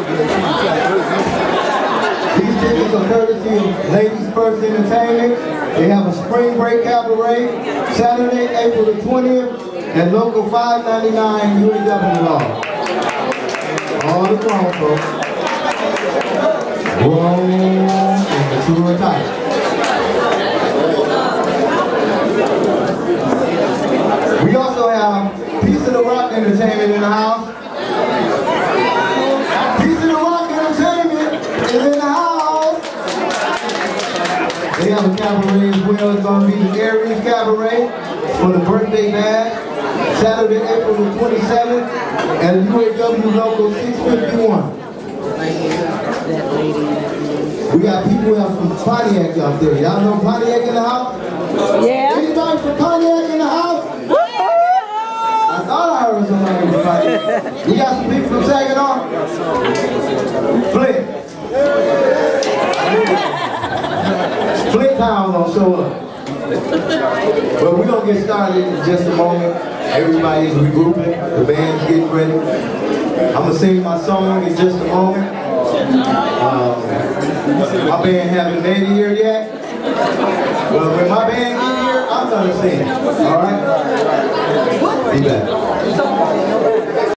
These tickets are courtesy of Ladies First Entertainment. They have a spring break cabaret Saturday, April the 20th at local 599 UAW. All the grown folks. Grown and mature type. We also have Piece of the Rock Entertainment in the house. Have cabaret as well. It's going to be the Aries Cabaret for the birthday bash. Saturday, April the 27th at UAW Local 651. We got people out from Pontiac out there. Y'all know Pontiac in the house? Yeah. Anybody from Pontiac in the house? I thought I heard somebody from Pontiac. We got some people from Saginaw? Show up. But we're gonna get started in just a moment. Everybody's regrouping, the band's getting ready. I'm gonna sing my song in just a moment. Um, my band haven't made it here yet. But when my band get here, I'm gonna sing. All right? Be back.